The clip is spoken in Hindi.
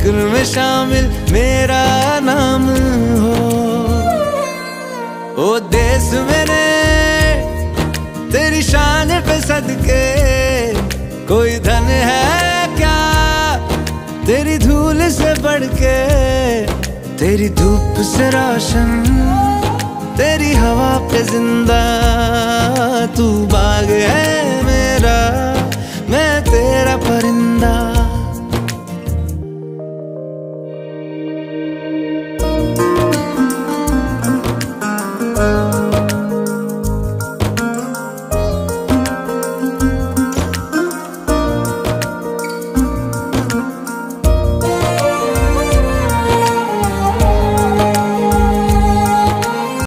ज़िक्र में शामिल मेरा नाम हो। ओ देश मेरे, तेरी शान पे सदके, कोई धन है क्या? तेरी धूल से बढ़ के तेरी धूप से रोशन, तेरी हवा पे ज़िंदा, तू बाग है मेरा, मैं तेरा परिंदा।